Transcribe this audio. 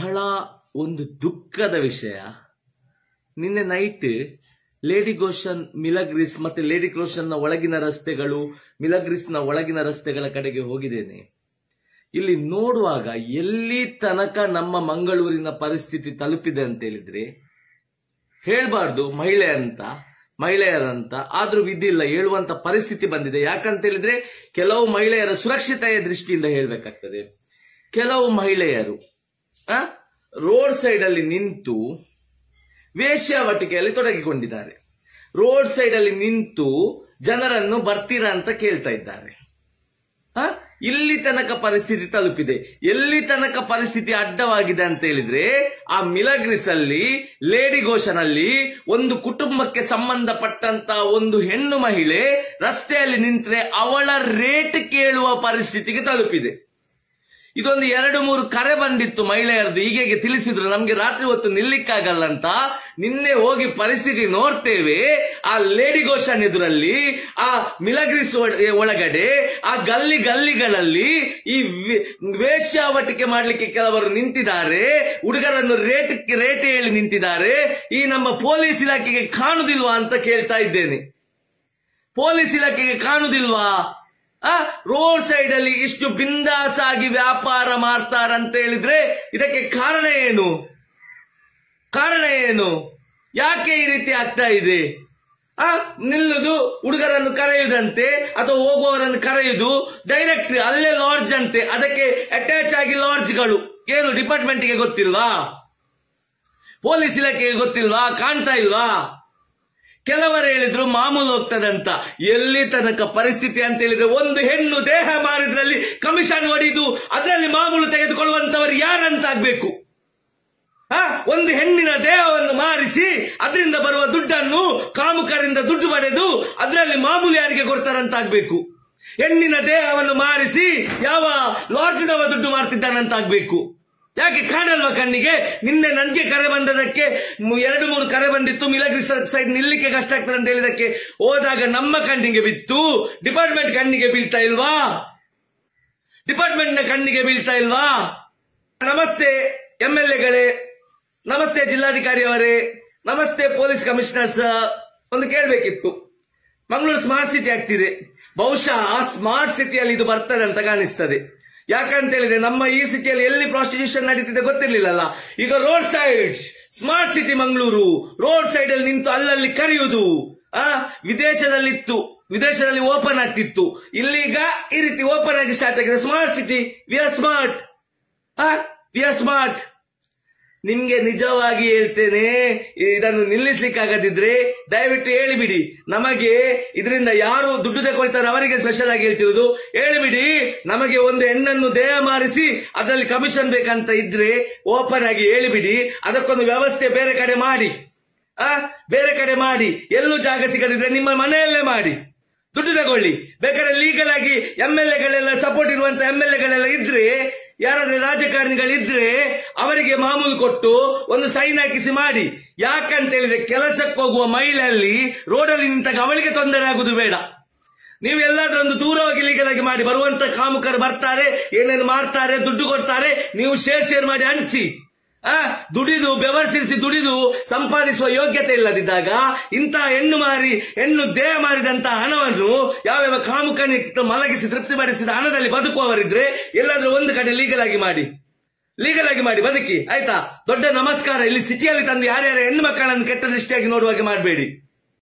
ಬಹಳ ಒಂದು ದುಃಖದ ವಿಷಯ. ನಿನ್ನೆ ನೈಟ್ ಲೇಡಿ ಗೋಷನ್ ಮಿಲಗ್ರಿಸ್ ಮತ್ತೆ ಲೇಡಿ ನ ಒಳಗಿನ ರಸ್ತೆಗಳು ಮಿಲಗ್ರಿಸ್ನ ಒಳಗಿನ ರಸ್ತೆಗಳ ಕಡೆಗೆ ಹೋಗಿದ್ದೇನೆ. ಇಲ್ಲಿ ನೋಡುವಾಗ ಎಲ್ಲಿ ತನಕ ನಮ್ಮ ಮಂಗಳೂರಿನ ಪರಿಸ್ಥಿತಿ ತಲುಪಿದೆ ಅಂತ ಹೇಳಿದ್ರೆ, ಹೇಳ್ಬಾರ್ದು ಮಹಿಳೆ ಅಂತ, ಮಹಿಳೆಯರಂತ, ಆದ್ರೂ ವಿಧಿಲ್ಲ ಹೇಳುವಂತ ಪರಿಸ್ಥಿತಿ ಬಂದಿದೆ. ಯಾಕಂತ ಹೇಳಿದ್ರೆ, ಕೆಲವು ಮಹಿಳೆಯರ ಸುರಕ್ಷತೆಯ ದೃಷ್ಟಿಯಿಂದ ಹೇಳ್ಬೇಕಾಗ್ತದೆ. ಕೆಲವು ಮಹಿಳೆಯರು ರೋಡ್ ಸೈಡ್ ಅಲ್ಲಿ ನಿಂತು ವೇಶ್ಯಾವಟಿಕೆಯಲ್ಲಿ ತೊಡಗಿಕೊಂಡಿದ್ದಾರೆ. ರೋಡ್ ಸೈಡ್ ಅಲ್ಲಿ ನಿಂತು ಜನರನ್ನು ಬರ್ತೀರಾ ಅಂತ ಕೇಳ್ತಾ ಇದ್ದಾರೆ? ಇಲ್ಲಿ ತನಕ ಪರಿಸ್ಥಿತಿ ತಲುಪಿದೆ. ಎಲ್ಲಿ ತನಕ ಪರಿಸ್ಥಿತಿ ಅಡ್ಡವಾಗಿದೆ ಅಂತ ಹೇಳಿದ್ರೆ ಆ ಮಿಲಗ್ರಿಸ್ ಅಲ್ಲಿ, ಲೇಡಿ ಘೋಷನಲ್ಲಿ ಒಂದು ಕುಟುಂಬಕ್ಕೆ ಸಂಬಂಧಪಟ್ಟಂತ ಒಂದು ಹೆಣ್ಣು ಮಹಿಳೆ ರಸ್ತೆಯಲ್ಲಿ ನಿಂತ್ರೆ ಅವಳ ರೇಟ್ ಕೇಳುವ ಪರಿಸ್ಥಿತಿಗೆ ತಲುಪಿದೆ. ಇದೊಂದು ಎರಡು ಮೂರು ಕರೆ ಬಂದಿತ್ತು ಮಹಿಳೆಯರದು ಹೀಗೆ ತಿಳಿಸಿದ್ರು, ನಮ್ಗೆ ರಾತ್ರಿ ಹೊತ್ತು ನಿಲ್ಲಿಕ್ಕಾಗಲ್ಲ ಅಂತ ನಿನ್ನೆ ಹೋಗಿ ಪರಿಸ್ಥಿತಿ ನೋಡ್ತೇವೆ. ಆ ಲೇಡಿ ಗೋಷನ್ ಎದುರಲ್ಲಿ, ಆ ಮಿಲಗ್ರಿಸ್ ಒಳ- ಒಳಗಡೆ, ಆ ಗಲ್ಲಿ ಗಲ್ಲಿಗಳಲ್ಲಿ ಈ ವೇಶ್ಯಾವಟಿಕೆ ಮಾಡ್ಲಿಕ್ಕೆ ಕೆಲವರು ನಿಂತಿದ್ದಾರೆ. ಹುಡುಗರನ್ನು ರೇಟ್ ರೇಟ್ ಹೇಳಿ ನಿಂತಿದ್ದಾರೆ. ಈ ನಮ್ಮ ಪೊಲೀಸ್ ಇಲಾಖೆಗೆ ಕಾಣುದಿಲ್ವಾ ಅಂತ ಕೇಳ್ತಾ ಇದ್ದೇನೆ. ಪೊಲೀಸ್ ಇಲಾಖೆಗೆ ಕಾಣುದಿಲ್ವಾ? ಆ ರೋಡ್ ಸೈಡ್ ಅಲ್ಲಿ ಇಷ್ಟು ಬಿಂದಾಸ್ ಆಗಿ ವ್ಯಾಪಾರ ಮಾಡ್ತಾರಂತ ಹೇಳಿದ್ರೆ ಇದಕ್ಕೆ ಕಾರಣ ಏನು? ಕಾರಣ ಏನು? ಯಾಕೆ ಈ ರೀತಿ ಆಗ್ತಾ ಇದೆ? ಆ, ನಿಲ್ಲುದು ಹುಡುಗರನ್ನು ಕರೆಯುವುದಂತೆ ಅಥವಾ ಹೋಗುವವರನ್ನು ಕರೆಯುವುದು ಡೈರೆಕ್ಟ್ ಅಲ್ಲೇ ಲಾಡ್ಜ್ ಅಂತೆ. ಅದಕ್ಕೆ ಅಟ್ಯಾಚ್ ಆಗಿ ಲಾಡ್ಜ್ಗಳು ಏನು ಡಿಪಾರ್ಟ್ಮೆಂಟ್ಗೆ ಗೊತ್ತಿಲ್ವಾ? ಪೊಲೀಸ್ ಇಲಾಖೆಗೆ ಗೊತ್ತಿಲ್ವಾ? ಕಾಣ್ತಾ ಇಲ್ವಾ? ಕೆಲವರು ಹೇಳಿದ್ರು ಮಾಮೂಲು ಹೋಗ್ತದಂತ. ಎಲ್ಲಿ ತನಕ ಪರಿಸ್ಥಿತಿ ಅಂತ ಹೇಳಿದ್ರೆ ಒಂದು ಹೆಣ್ಣು ದೇಹ ಮಾರಿದ್ರಲ್ಲಿ ಕಮಿಷನ್ ಹೊಡಿದು ಅದರಲ್ಲಿ ಮಾಮೂಲು ತೆಗೆದುಕೊಳ್ಳುವಂತವರು ಯಾರಂತ ಆಗ್ಬೇಕು ಆ, ಒಂದು ಹೆಣ್ಣಿನ ದೇಹವನ್ನು ಮಾರಿಸಿ ಅದರಿಂದ ಬರುವ ದುಡ್ಡನ್ನು ಕಾಮುಕರಿಂದ ದುಡ್ಡು ಪಡೆದು ಅದರಲ್ಲಿ ಮಾಮೂಲು ಯಾರಿಗೆ ಕೊಡ್ತಾರಂತ ಆಗ್ಬೇಕು ಹೆಣ್ಣಿನ ದೇಹವನ್ನು ಮಾರಿಸಿ ಯಾವ ಲಾಡ್ಜ್ನವ ದುಡ್ಡು ಮಾಡ್ತಿದ್ದಾನಂತ ಆಗ್ಬೇಕು ಯಾಕೆ ಕಾಣಲ್ವಾ ಕಣ್ಣಿಗೆ? ನಿನ್ನೆ ನನ್ಗೆ ಕರೆ ಬಂದದಕ್ಕೆ ಎರಡು ಮೂರು ಕರೆ ಬಂದಿತ್ತು ಮಿಲಗ್ರಿ ಸೈಡ್ ನಿಲ್ಲಿಕ್ಕೆ ಕಷ್ಟ ಆಗ್ತದೆ ಅಂತ ಹೇಳಿದಕ್ಕೆ ಹೋದಾಗ ನಮ್ಮ ಕಣ್ಣಿಗೆ ಬಿತ್ತು. ಡಿಪಾರ್ಟ್ಮೆಂಟ್ ಕಣ್ಣಿಗೆ ಬೀಳ್ತಾ ಇಲ್ವಾ? ಡಿಪಾರ್ಟ್ಮೆಂಟ್ನ ಕಣ್ಣಿಗೆ ಬೀಳ್ತಾ ಇಲ್ವಾ? ನಮಸ್ತೆ ಎಂ ಎಲ್ ಎಗಳೇ ನಮಸ್ತೆ ಜಿಲ್ಲಾಧಿಕಾರಿ ಅವರೇ. ನಮಸ್ತೆ ಪೊಲೀಸ್ ಕಮಿಷನರ್ಸ್ ಒಂದು ಕೇಳಬೇಕಿತ್ತು. ಮಂಗಳೂರು ಸ್ಮಾರ್ಟ್ ಸಿಟಿ ಆಗ್ತಿದೆ. ಬಹುಶಃ ಆ ಸ್ಮಾರ್ಟ್ ಸಿಟಿಯಲ್ಲಿ ಇದು ಬರ್ತದೆ ಅಂತ ಕಾಣಿಸ್ತದೆ. ಯಾಕಂತ ಹೇಳಿದ್ರೆ ನಮ್ಮ ಈ ಸಿಟಿಯಲ್ಲಿ ಎಲ್ಲಿ ಪ್ರಾಸ್ಟಿಟ್ಯೂಷನ್ ನಡೀತಿದೆ ಗೊತ್ತಿರ್ಲಿಲ್ಲಲ್ಲ. ಈಗ road side smart city Mangaluru road side ಅಲ್ಲಿ ನಿಂತು ಅಲ್ಲಲ್ಲಿ ಕರೆಯುವುದು, ಆ, ವಿದೇಶದಲ್ಲಿತ್ತು, ವಿದೇಶದಲ್ಲಿ ಓಪನ್ ಆಗ್ತಿತ್ತು. ಇಲ್ಲಿಗ ಈ ರೀತಿ ಓಪನ್ ಆಗಿ ಸ್ಟಾರ್ಟ್ ಆಗಿದೆ smart city we are smart we are smart ನಿಮ್ಗೆ ನಿಜವಾಗಿ ಹೇಳ್ತೇನೆ, ಇದನ್ನು ನಿಲ್ಲಿಸ್ಲಿಕ್ಕಾಗದಿದ್ರೆ ದಯವಿಟ್ಟು ಹೇಳಿಬಿಡಿ. ನಮಗೆ ಇದರಿಂದ ಯಾರು ದುಡ್ಡು ತಗೊಳ್ತಾರೆ ಅವರಿಗೆ ಸ್ಪೆಷಲ್ ಆಗಿ ಹೇಳ್ತಿರೋದು. ಹೇಳಿಬಿಡಿ, ನಮಗೆ ಒಂದು ಹೆಣ್ಣನ್ನು ದೇಹ ಮಾರಿಸಿ ಅದರಲ್ಲಿ ಕಮಿಷನ್ ಬೇಕಂತ ಇದ್ರೆ ಓಪನ್ ಆಗಿ ಹೇಳಿಬಿಡಿ. ಅದಕ್ಕೊಂದು ವ್ಯವಸ್ಥೆ ಬೇರೆ ಕಡೆ ಮಾಡಿ. ಆ, ಬೇರೆ ಕಡೆ ಮಾಡಿ. ಎಲ್ಲೂ ಜಾಗ ಸಿಗದಿದ್ರೆ ನಿಮ್ಮ ಮನೆಯಲ್ಲೇ ಮಾಡಿ. ದುಡ್ಡು ತಗೊಳ್ಳಿ. ಬೇಕಾದ್ರೆ ಲೀಗಲ್ ಆಗಿ ಎಂ ಎಲ್ ಎಗಳೆಲ್ಲ ಸಪೋರ್ಟ್ ಇರುವಂತ ಎಂ ಎಲ್ ಎಗಳೆಲ್ಲ ಇದ್ರೆ ಯಾರಾದ್ರೆ ರಾಜಕಾರಣಿಗಳಿದ್ರೆ ಅವರಿಗೆ ಮಾಮೂಲು ಕೊಟ್ಟು ಒಂದು ಸೈನ್ ಹಾಕಿಸಿ ಮಾಡಿ. ಯಾಕಂತ ಹೇಳಿದ್ರೆ ಕೆಲಸಕ್ಕೆ ಹೋಗುವ ಮೈಲಲ್ಲಿ ರೋಡಲ್ಲಿ ನಿಂತಾಗ ಅವಳಿಗೆ ತೊಂದರೆ ಆಗುದು ಬೇಡ. ನೀವು ಎಲ್ಲಾದ್ರೂ ಒಂದು ದೂರ ಹೋಗಿ ಮಾಡಿ, ಬರುವಂತ ಕಾಮುಕರು ಬರ್ತಾರೆ, ಏನೇನು ಮಾಡ್ತಾರೆ, ದುಡ್ಡು ಕೊಡ್ತಾರೆ, ನೀವು ಶೇರ್ ಶೇರ್ ಮಾಡಿ ಹಂಚಿ. ಆ, ದುಡಿದು, ಬೆವರ್ಸಿರಿಸಿ ದುಡಿದು ಸಂಪಾದಿಸುವ ಯೋಗ್ಯತೆ ಇಲ್ಲದಿದ್ದಾಗ ಇಂತಹ ಹೆಣ್ಣು ಮಾರಿ, ಹೆಣ್ಣು ದೇಹ ಮಾರಿದಂತಹ ಹಣವನ್ನು ಯಾವ್ಯಾವ ಕಾಮುಕನಿ ಮಲಗಿಸಿ ತೃಪ್ತಿಪಡಿಸಿದ ಹಣದಲ್ಲಿ ಬದುಕುವವರಿದ್ರೆ ಎಲ್ಲಾದ್ರೂ ಒಂದು ಕಡೆ ಲೀಗಲ್ ಆಗಿ ಮಾಡಿ. ಲೀಗಲ್ ಆಗಿ ಮಾಡಿ, ಬದುಕಿ. ಆಯ್ತಾ? ದೊಡ್ಡ ನಮಸ್ಕಾರ. ಇಲ್ಲಿ ಸಿಟಿಯಲ್ಲಿ ತಂದು ಯಾರ್ಯಾರ ಹೆಣ್ಣು ಮಕ್ಕಳನ್ನು ಕೆಟ್ಟ ದೃಷ್ಟಿಯಾಗಿ ನೋಡುವಾಗೆ ಮಾಡಬೇಡಿ.